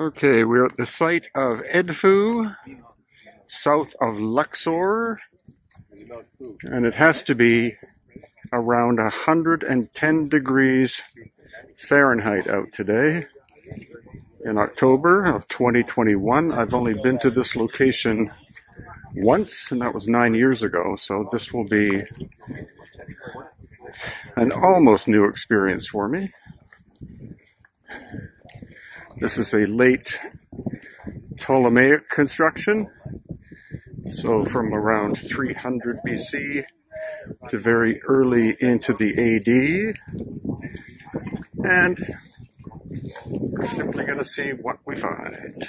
Okay, we're at the site of Edfu, south of Luxor, and it has to be around 110 degrees Fahrenheit out today in October of 2021. I've only been to this location once, and that was nine years ago, so this will be an almost new experience for me. This is a late Ptolemaic construction. So from around 300 BC to very early into the AD. And we're simply going to see what we find.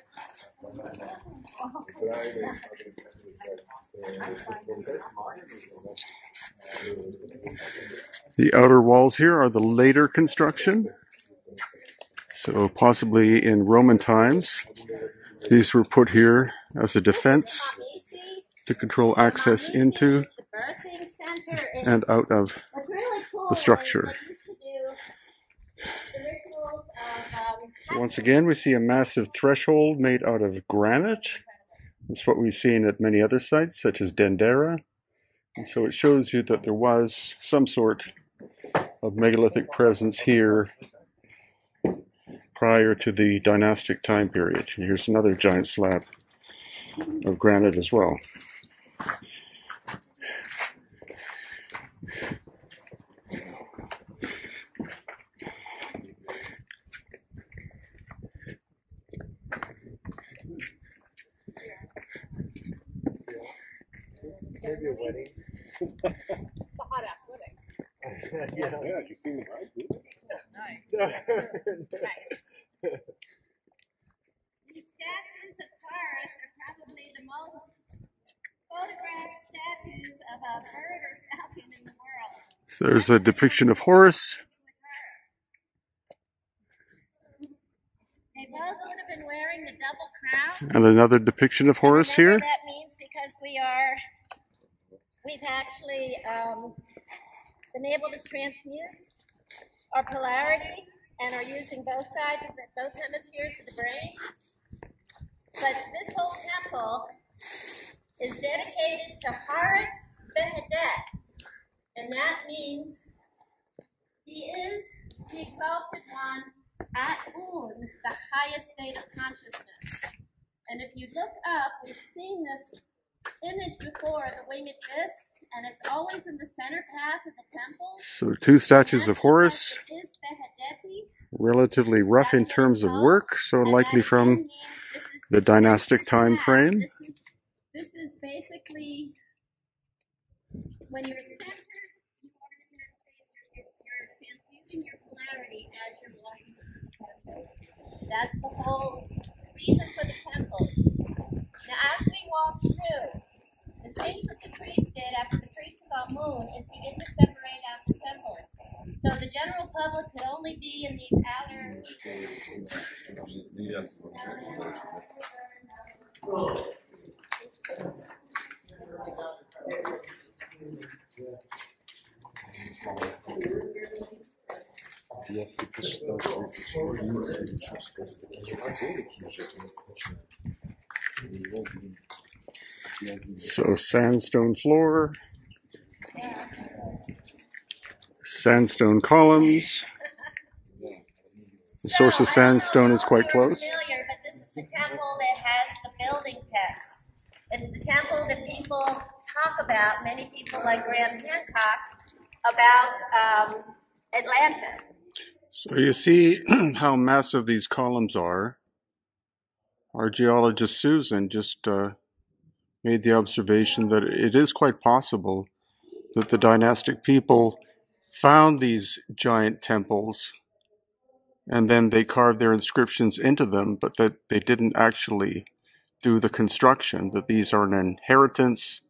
The outer walls here are the later construction. So possibly in Roman times, these were put here as a defense to control access into and out of the structure. So once again, we see a massive threshold made out of granite. That's what we've seen at many other sites, such as Dendera. And so it shows you that there was some sort of megalithic presence here prior to the dynastic time period. And here's another giant slab of granite as well. Maybe a wedding. It's a hot ass wedding. yeah. Yeah, you seen the bride too? Nice. Nice. These statues of Horus are probably the most photographed statues of a bird or falcon in the world. There's a depiction of Horus. They both would have been wearing the double crown. And another depiction of Horus here. That means because we are, we've actually um, been able to transmute our polarity and are using both sides of the, both hemispheres of the brain. But this whole temple is dedicated to Horus Behedet, and that means he is the exalted one at Un, the highest state of consciousness. And if you look up, we've seen this image before, the winged disc, and it's always in the center path of the temple. So two statues of Horus, relatively rough in terms of work, so likely from again means this is the dynastic time frame. This is, this is basically when you're centered, you're, transmuting your polarity as you're walking through the temple. That's the whole reason for the temples. Now, as we walk through, the things that the priest did after the priest of Amun is begin to separate out the temples. So the general public could only be in these outer. Я си прочитал, че се чува и мисля, че чувства такива голики, че не скача. So sandstone floor, sandstone columns. The source of sandstone is quite close. Familiar, but this is the temple that has the building text. It's the temple that people talk about. Many people, like Graham Hancock, about um, Atlantis. So you see how massive these columns are. Our geologist Susan just uh, made the observation that it is quite possible that the dynastic people found these giant temples and then they carved their inscriptions into them, but that they didn't actually do the construction, that these are an inheritance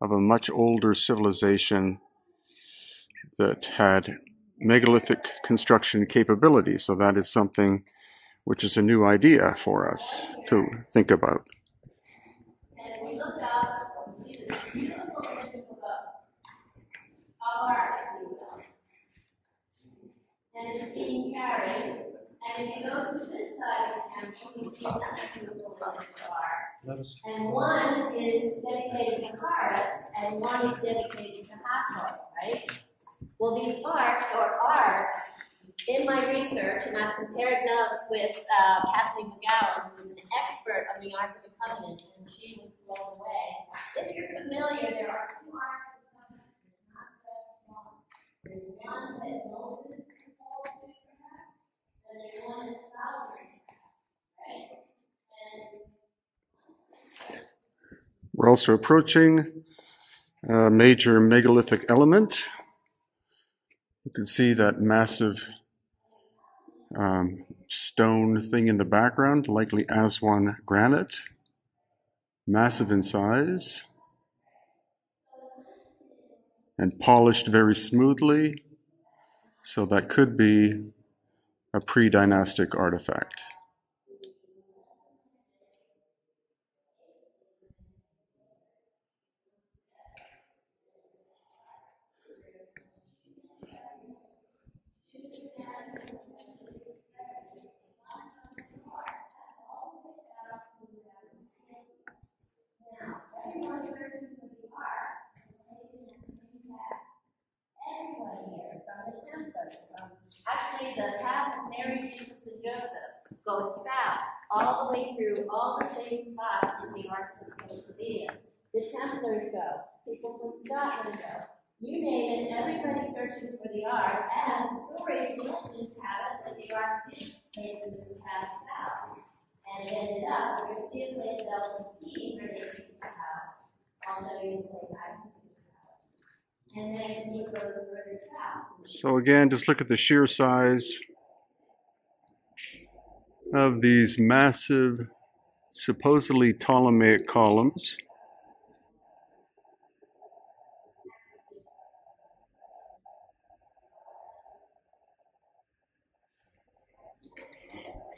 of a much older civilization that had megalithic construction capability. So that is something which is a new idea for us to think about. And we look up and see this beautiful image of a art, if you will. And it's being carried. And if you go to this side of the temple, you see another beautiful image of art. And one is dedicated to Horus, and one is dedicated to Hathor, right? Well, these arcs or arcs, in my research, and I've compared notes with uh, Kathleen McGowan, who is an expert on the Ark of the Covenant, and she was blown away. If you're familiar, there are two arcs of the covenant. There's not just one. There's one that Moses is called to, perhaps, and there's We're also approaching a major megalithic element. You can see that massive um, stone thing in the background, likely Aswan granite, massive in size, and polished very smoothly. So that could be a pre dynastic artifact. The path of Mary, Jesus, and Joseph goes south all the way through all the same spots that the ark is supposed to be in. The Templars go, people from Scotland go. You name it, everybody's searching for the ark, and the stories and legends have that the ark did take this path south. And it ended up, we're going to see a place at L15 where they this house. I'll you the place I took this house. And then he goes further south. So again, just look at the sheer size of these massive, supposedly Ptolemaic columns.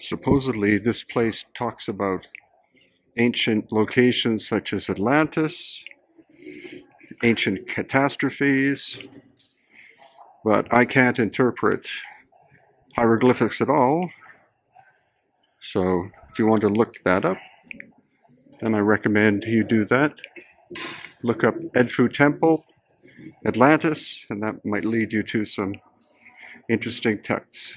Supposedly, this place talks about ancient locations such as Atlantis, ancient catastrophes, but I can't interpret hieroglyphics at all. So if you want to look that up, then I recommend you do that. Look up Edfu Temple, Atlantis, and that might lead you to some interesting texts.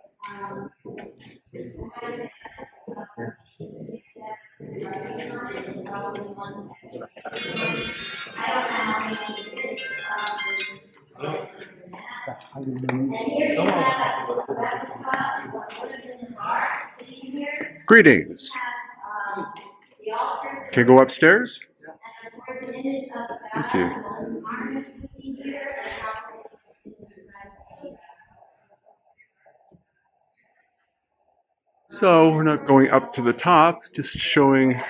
already went on He was sitting. And here you have that's the top, what would have been the ark sitting here. Greetings. Have, the altars. Can I go upstairs? And of course, an image of the Thank you. back, an arm is sitting here, and how. So we're not going up to the top, just showing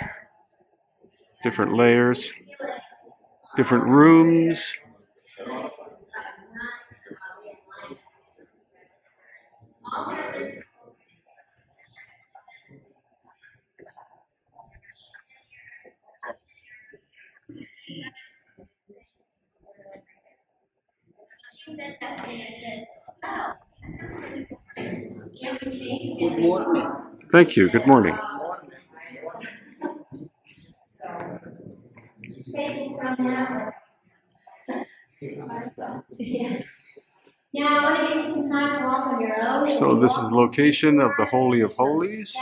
different layers, different rooms. Give you Good own. So this is the location of the Holy of Holies.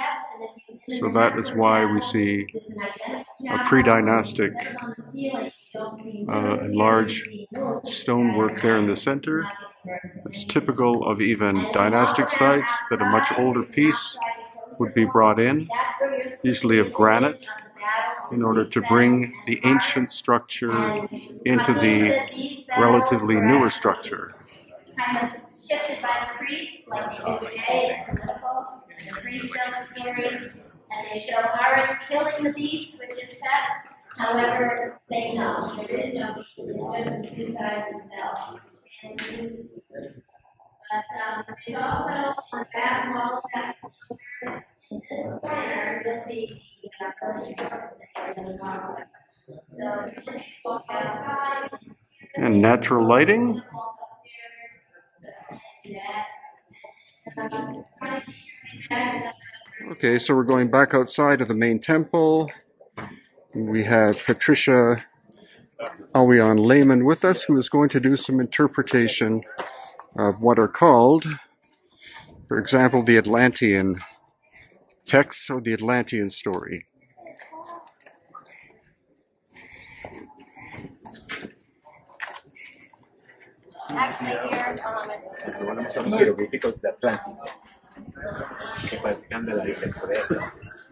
So that is why we see a pre-dynastic uh, large stonework there in the center. It's typical of even dynastic sites that a much older piece would be brought in, usually of granite, in order to bring the ancient structure into the relatively newer structure. and they show Horus killing the beast, which is Set. However, they know there is no beast, it's just the two sides of hell. But um, there's also on the back wall that And natural lighting. Okay, so we're going back outside of the main temple. We have Patricia Awion Lehman with us, who is going to do some interpretation of what are called, for example, the Atlantean texts or the Atlantean story. Actually, here, um, Lo ponemos jeroglíficos de Atlantis. Que parece que la historia de Atlantis.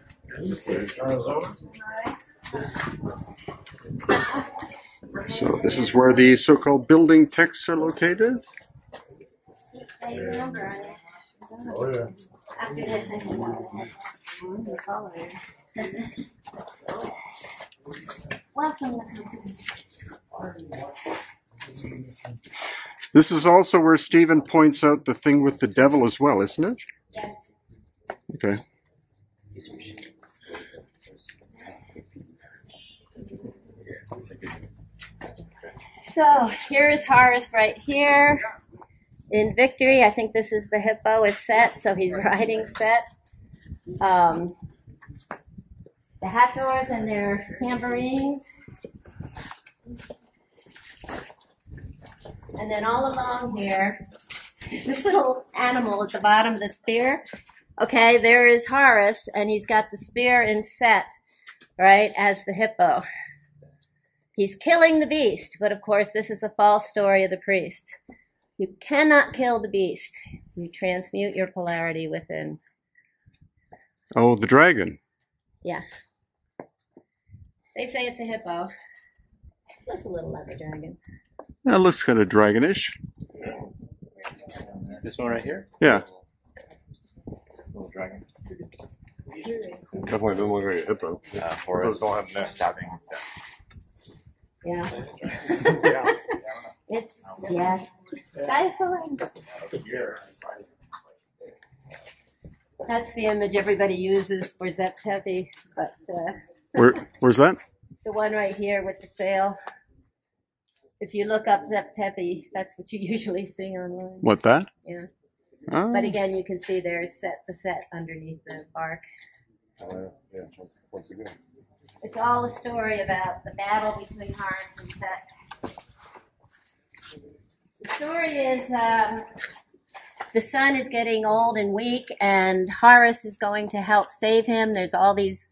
So this is where the so-called building texts are located. there's a number on it. Oh, yeah. After this, I can. Welcome. This is also where Stephen points out the thing with the devil as well, isn't it? Yes. Okay. So here is Horus right here in victory. I think this is the hippo is set, so he's riding set. Um, the Hathors and their tambourines. And then all along here, this little animal at the bottom of the spear. Okay, there is Horus, and he's got the spear in set, right, as the hippo. He's killing the beast, but of course, this is a false story of the priest. You cannot kill the beast. You transmute your polarity within. Oh, the dragon. Yeah. They say it's a hippo. Looks a little like a dragon. That looks kind of dragonish. This one right here? Yeah. Little dragon. Definitely doesn't look like a hippo. Uh, Horus. Hippos don't have necks. Yeah. Yeah. It's, yeah. Stifling. That's the image everybody uses for Zep Tepi, but uh, Where where's that? the one right here with the sail. If you look up Zep Tepi, that's what you usually see online. What that? Yeah. Oh. But again, you can see there's set the set underneath the bark. Uh, yeah, once, once again. It's all a story about the battle between Horus and Set. The story is um, the sun is getting old and weak, and Horus is going to help save him. There's all these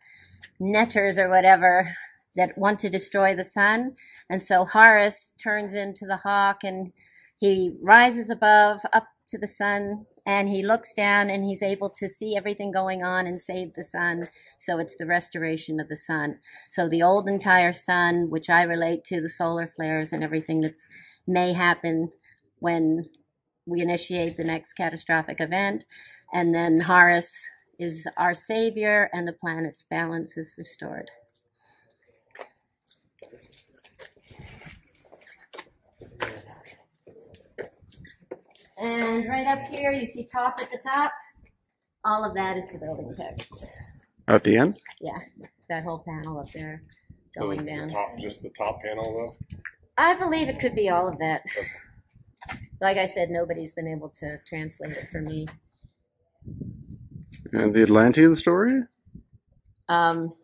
neters or whatever that want to destroy the sun. And so Horus turns into the hawk and he rises above up to the sun and he looks down and he's able to see everything going on and save the sun. So it's the restoration of the sun. So the old entire sun, which I relate to the solar flares and everything that's may happen when we initiate the next catastrophic event. And then Horus is our savior and the planet's balance is restored. And right up here, you see top at the top. All of that is the building text. At the end? Yeah, that whole panel up there So going the down. top, just the top panel though? I believe it could be all of that. Like I said, nobody's been able to translate it for me. And the Atlantean story? Um,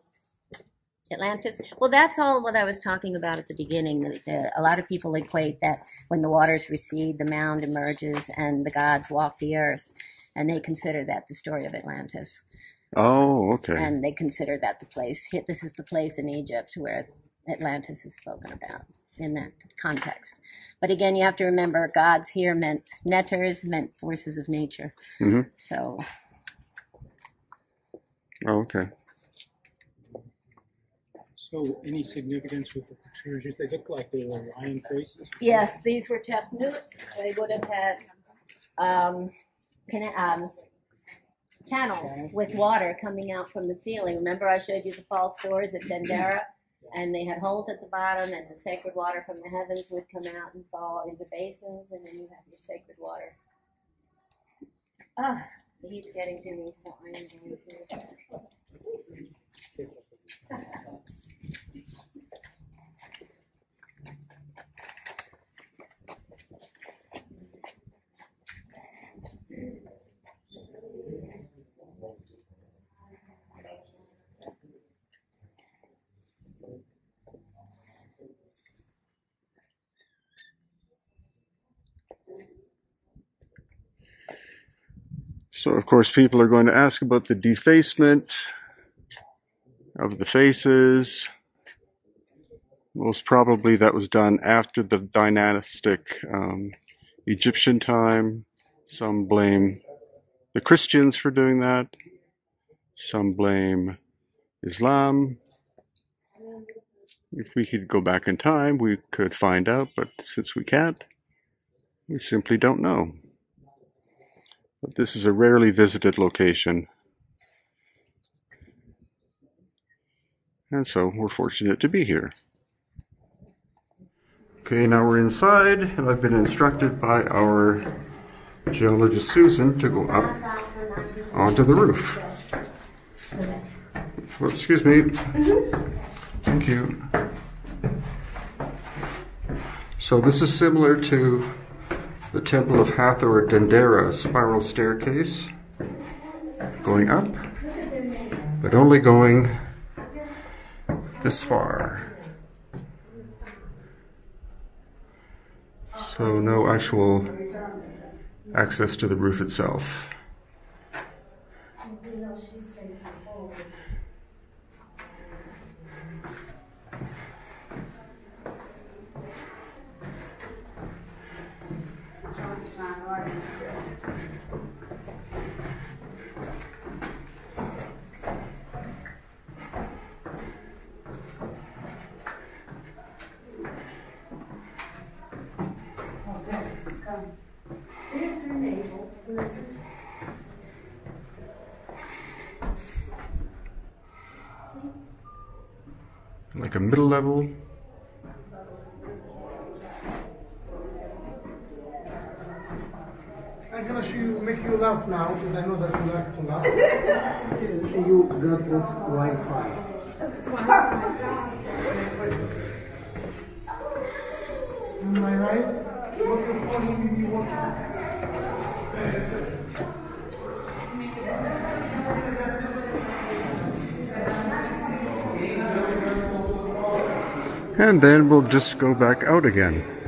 Atlantis. Well, that's all what I was talking about at the beginning. That a lot of people equate that when the waters recede, the mound emerges, and the gods walk the earth, and they consider that the story of Atlantis. Oh, okay. and they consider that the place. This is the place in Egypt where Atlantis is spoken about in that context. But again, you have to remember, gods here meant neters, meant forces of nature. Mm-hmm. So Oh, okay. So any significance with the protrusions? They look like they were lion faces. yes, these were Tefnuts. They would have had um, can, um, channels with water coming out from the ceiling. Remember, I showed you the false doors at Dendera, and they had holes at the bottom, and the sacred water from the heavens would come out and fall into basins, and then you have your sacred water. Ah, he's getting to me, so I am going to. So, of course, people are going to ask about the defacement of the faces. Most probably that was done after the dynastic um, Egyptian time. Some blame the Christians for doing that. Some blame Islam. If we could go back in time, we could find out, but since we can't, we simply don't know. But this is a rarely visited location. And so we're fortunate to be here. Okay, now we're inside, and I've been instructed by our geologist Susan to go up onto the roof. Excuse me. Thank you. So this is similar to the Temple of Hathor at Dendera, spiral staircase going up, but only going this far. So no actual access to the roof itself. Like a middle level. I'm gonna show you, make you laugh now, because I know that you like to laugh. you got this Wi-Fi. Am I right? What's the phone you want? And then we'll just go back out again.